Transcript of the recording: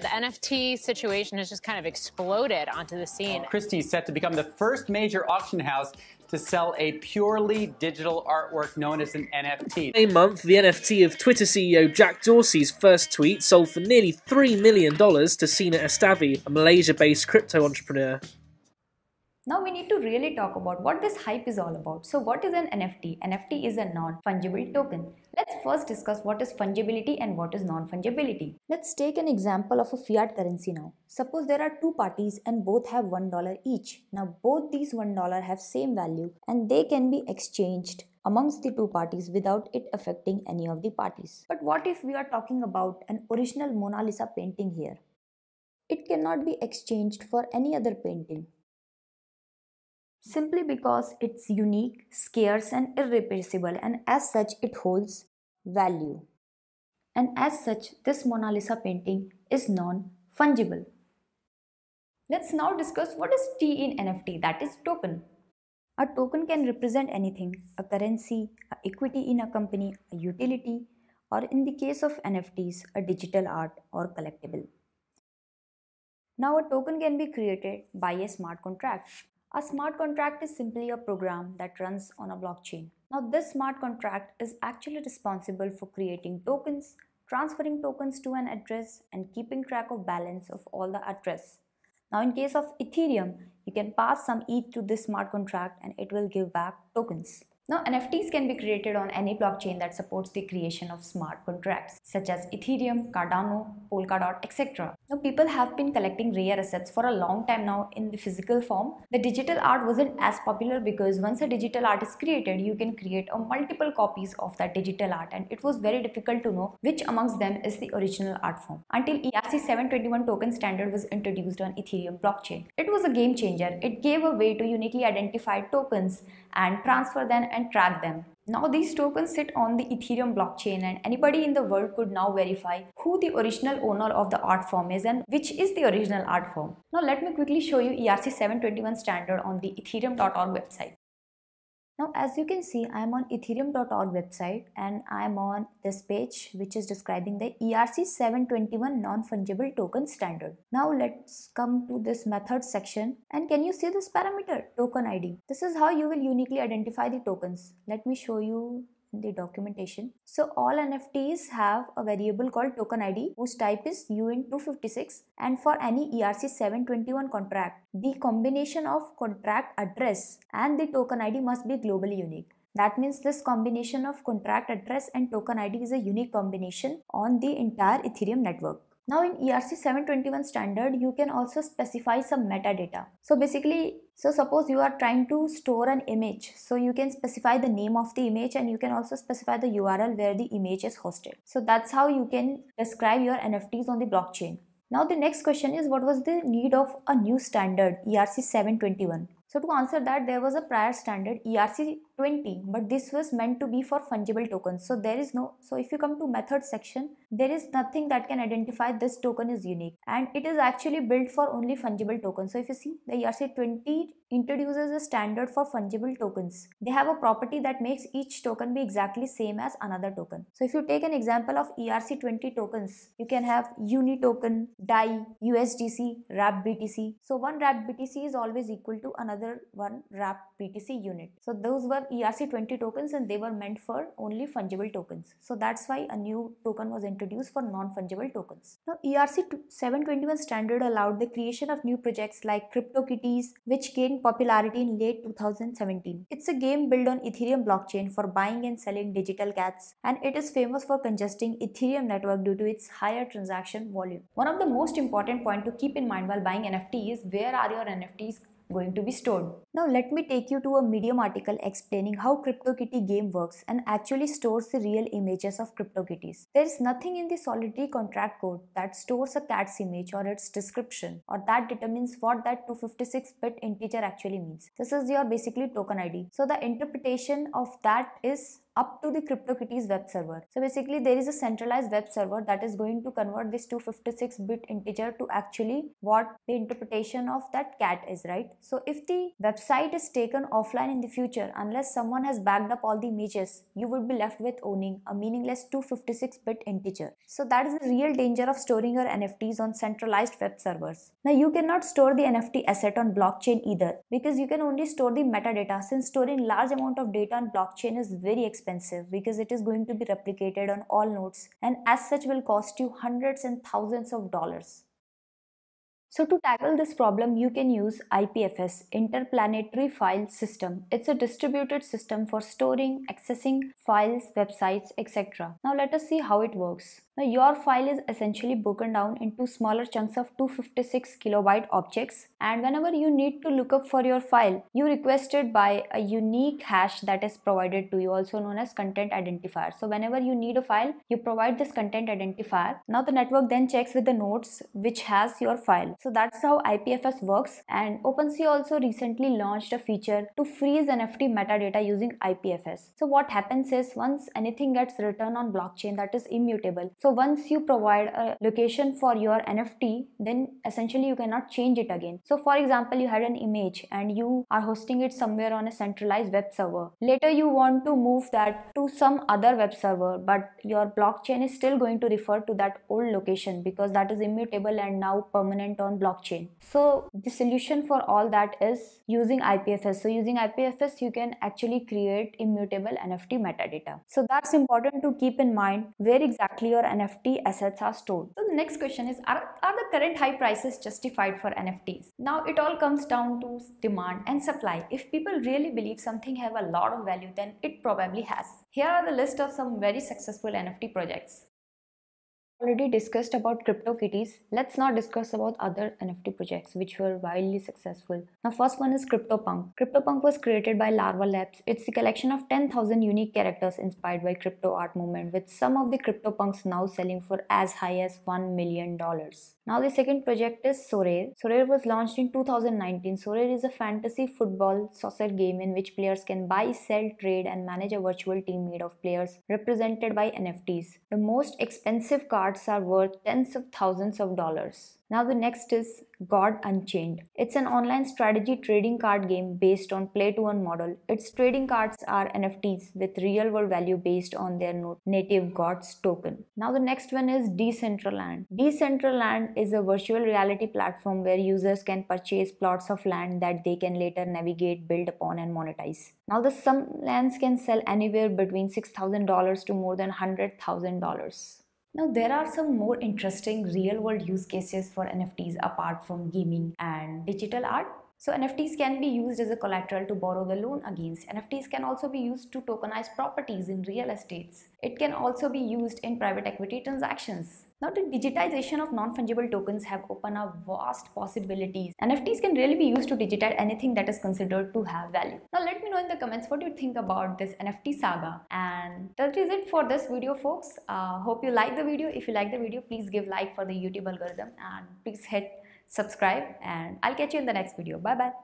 The NFT situation has just kind of exploded onto the scene. Oh, Christie's set to become the first major auction house to sell a purely digital artwork known as an NFT. A month, the NFT of Twitter CEO Jack Dorsey's first tweet sold for nearly $3 million to Sina Estavi, a Malaysia based crypto entrepreneur. Now we need to really talk about what this hype is all about. So what is an NFT? NFT is a non-fungible token. Let's first discuss what is fungibility and what is non-fungibility. Let's take an example of a fiat currency now. Suppose there are two parties and both have $1 each. Now both these $1 have same value and they can be exchanged amongst the two parties without it affecting any of the parties. But what if we are talking about an original Mona Lisa painting here? It cannot be exchanged for any other painting simply because it's unique, scarce, and irreplaceable, and as such, it holds value. And as such, this Mona Lisa painting is non fungible. Let's now discuss what is T in NFT, that is token. A token can represent anything a currency, a equity in a company, a utility, or in the case of NFTs, a digital art or collectible. Now, a token can be created by a smart contract. A smart contract is simply a program that runs on a blockchain. Now this smart contract is actually responsible for creating tokens, transferring tokens to an address and keeping track of balance of all the address. Now in case of Ethereum, you can pass some ETH to this smart contract and it will give back tokens. Now, NFTs can be created on any blockchain that supports the creation of smart contracts, such as Ethereum, Cardano, Polkadot, etc. Now, people have been collecting rare assets for a long time now in the physical form. The digital art wasn't as popular because once a digital art is created, you can create a multiple copies of that digital art and it was very difficult to know which amongst them is the original art form. Until ERC721 token standard was introduced on Ethereum blockchain. It was a game changer. It gave a way to uniquely identify tokens and transfer them and track them. Now these tokens sit on the Ethereum blockchain and anybody in the world could now verify who the original owner of the art form is and which is the original art form. Now let me quickly show you ERC 721 standard on the ethereum.org website. Now as you can see I am on ethereum.org website and I am on this page which is describing the ERC 721 non-fungible token standard. Now let's come to this method section and can you see this parameter token ID. This is how you will uniquely identify the tokens. Let me show you the documentation. So all NFTs have a variable called token ID whose type is UINT256 and for any ERC721 contract, the combination of contract address and the token ID must be globally unique. That means this combination of contract address and token ID is a unique combination on the entire Ethereum network. Now in ERC 721 standard, you can also specify some metadata. So basically, so suppose you are trying to store an image. So you can specify the name of the image and you can also specify the URL where the image is hosted. So that's how you can describe your NFTs on the blockchain. Now the next question is what was the need of a new standard ERC 721? So to answer that, there was a prior standard ERC20, but this was meant to be for fungible tokens. So there is no, so if you come to method section, there is nothing that can identify this token is unique and it is actually built for only fungible tokens. So if you see the ERC20 introduces a standard for fungible tokens. They have a property that makes each token be exactly same as another token. So if you take an example of ERC20 tokens, you can have Uni token, DAI, USDC, WRAP BTC. So one WRAP BTC is always equal to another one WRAP BTC unit. So those were ERC20 tokens and they were meant for only fungible tokens. So that's why a new token was introduced for non-fungible tokens. Now ERC 721 standard allowed the creation of new projects like CryptoKitties which gained popularity in late 2017. It's a game built on Ethereum blockchain for buying and selling digital cats and it is famous for congesting Ethereum network due to its higher transaction volume. One of the most important point to keep in mind while buying NFT is where are your NFTs going to be stored. Now let me take you to a Medium article explaining how CryptoKitty game works and actually stores the real images of CryptoKitties. There is nothing in the Solidity contract code that stores a cat's image or its description or that determines what that 256-bit integer actually means. This is your basically token ID. So the interpretation of that is up to the CryptoKitties web server. So basically there is a centralized web server that is going to convert this 256 bit integer to actually what the interpretation of that cat is, right? So if the website is taken offline in the future, unless someone has backed up all the images, you would be left with owning a meaningless 256 bit integer. So that is the real danger of storing your NFTs on centralized web servers. Now you cannot store the NFT asset on blockchain either because you can only store the metadata since storing large amount of data on blockchain is very expensive because it is going to be replicated on all nodes and as such will cost you hundreds and thousands of dollars. So to tackle this problem, you can use IPFS, Interplanetary File System. It's a distributed system for storing, accessing files, websites, etc. Now let us see how it works. Now your file is essentially broken down into smaller chunks of 256 kilobyte objects and whenever you need to look up for your file, you request it by a unique hash that is provided to you also known as content identifier. So whenever you need a file, you provide this content identifier. Now the network then checks with the nodes which has your file. So that's how IPFS works and OpenSea also recently launched a feature to freeze NFT metadata using IPFS. So what happens is once anything gets written on blockchain that is immutable. So so once you provide a location for your NFT, then essentially you cannot change it again. So for example, you had an image and you are hosting it somewhere on a centralized web server. Later you want to move that to some other web server, but your blockchain is still going to refer to that old location because that is immutable and now permanent on blockchain. So the solution for all that is using IPFS. So using IPFS, you can actually create immutable NFT metadata. So that's important to keep in mind where exactly your assets are stored. So the next question is are, are the current high prices justified for NFTs? Now it all comes down to demand and supply. If people really believe something have a lot of value then it probably has. Here are the list of some very successful NFT projects already discussed about CryptoKitties, let's now discuss about other NFT projects which were wildly successful. Now first one is CryptoPunk. CryptoPunk was created by Larva Labs. It's the collection of 10,000 unique characters inspired by crypto art movement with some of the CryptoPunks now selling for as high as $1 million. Now the second project is Sorare. Sorare was launched in 2019. Sorare is a fantasy football soccer game in which players can buy, sell, trade and manage a virtual team made of players represented by NFTs. The most expensive cards are worth tens of thousands of dollars. Now the next is God Unchained. It's an online strategy trading card game based on play to earn model. Its trading cards are NFTs with real world value based on their native gods token. Now the next one is Decentraland. Decentraland is a virtual reality platform where users can purchase plots of land that they can later navigate, build upon and monetize. Now the some lands can sell anywhere between $6,000 to more than $100,000. Now, there are some more interesting real world use cases for NFTs apart from gaming and digital art. So NFTs can be used as a collateral to borrow the loan against. NFTs can also be used to tokenize properties in real estates. It can also be used in private equity transactions. Now the digitization of non-fungible tokens have opened up vast possibilities. NFTs can really be used to digitize anything that is considered to have value. Now let me know in the comments what you think about this NFT saga. And that is it for this video folks. Uh, hope you like the video. If you like the video, please give like for the YouTube algorithm and please hit subscribe and I'll catch you in the next video. Bye bye.